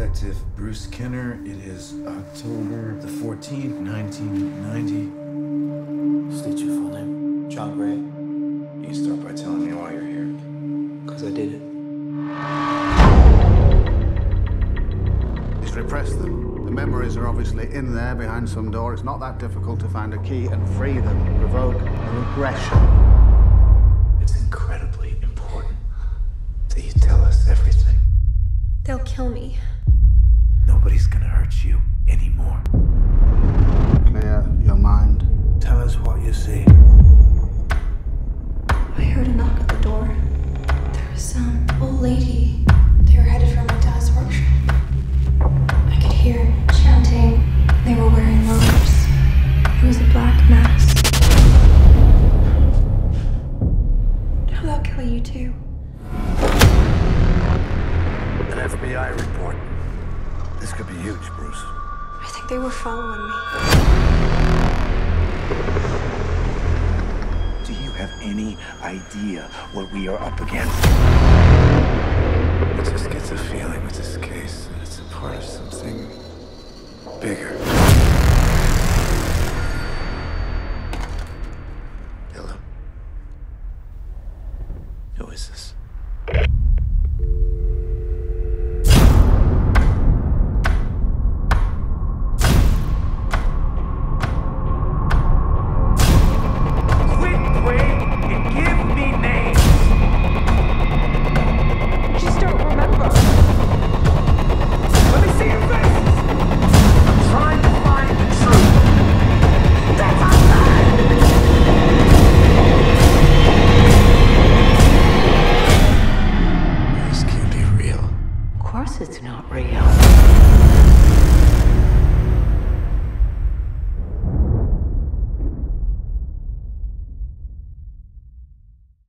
Detective Bruce Kenner. It is October the 14th, 1990. State your full name. John Gray, You can start by telling me why you're here. because I did it. He's repressed them. The memories are obviously in there behind some door. It's not that difficult to find a key and free them. Provoke a regression. It's incredibly important that you tell us everything. They'll kill me. Nobody's gonna hurt you anymore. Clear your mind. Tell us what you see. I heard a knock at the door. There was some old lady. They were headed for my dad's workshop. I could hear chanting. They were wearing robes. It was a black mask. Now they'll kill you too. An FBI report. This could be huge, Bruce. I think they were following me. Do you have any idea what we are up against? It just gets a feeling with this case that it's a part of something bigger. Hello. Who is this? It's not real.